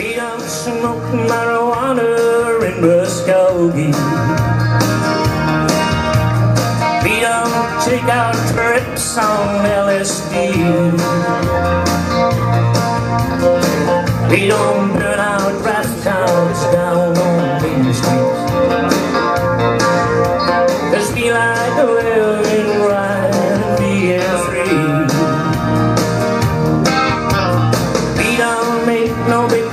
We don't smoke marijuana in Muskogee. We don't take our trips on LSD. We don't burn out draft towns down on Main Street. Cause we like living right and being free. We don't make no big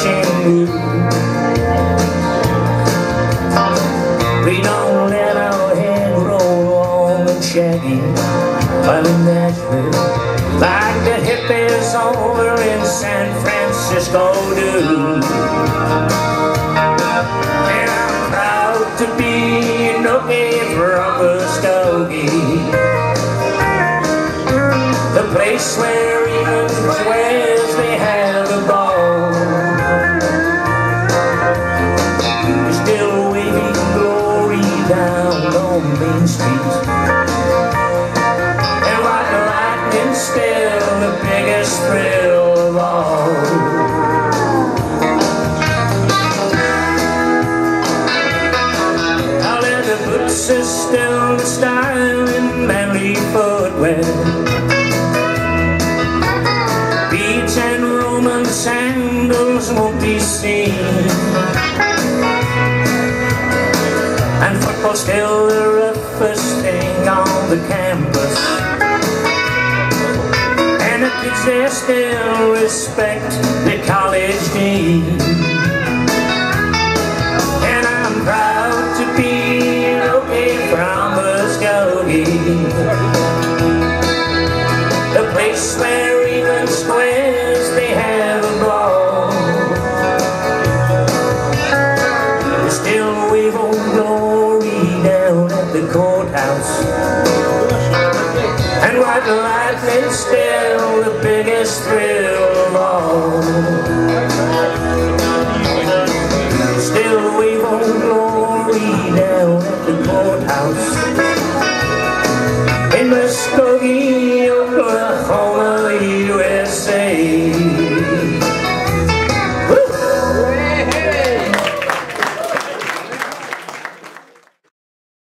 pitching moves. We don't let our head roll long and shaggy while in Nashville. Like the hippies over in San Francisco do. And I'm proud to be from Muskogee. The place where even squares still the style in manly footwear. Beach and Roman sandals won't be seen. And football's still the roughest thing on the campus. And the kids they still respect the college dean. Where even squares they have a ball. Still wave old glory down at the courthouse. And white lightning's still the biggest thrill